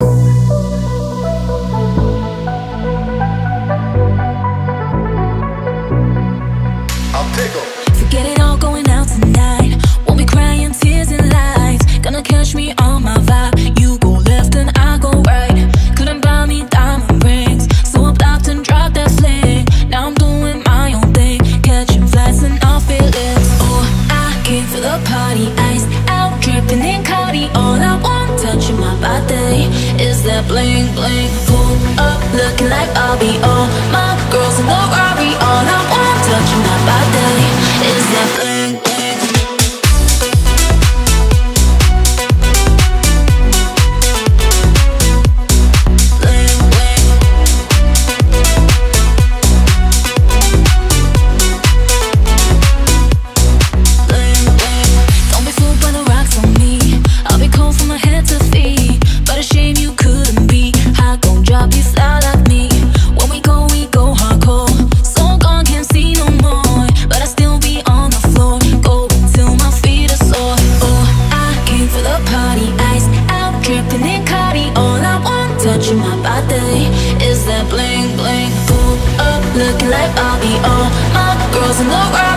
you. bling, up, looking like I'll be all my girls in the really is that bling bling Ooh, up, looking like I'll be all my girls in the world.